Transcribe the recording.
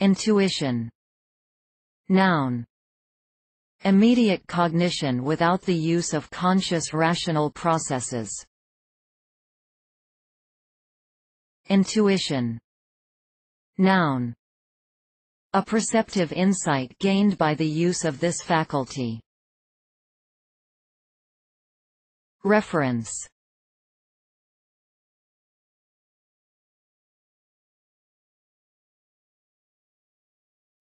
Intuition Noun Immediate cognition without the use of conscious rational processes. Intuition Noun A perceptive insight gained by the use of this faculty. Reference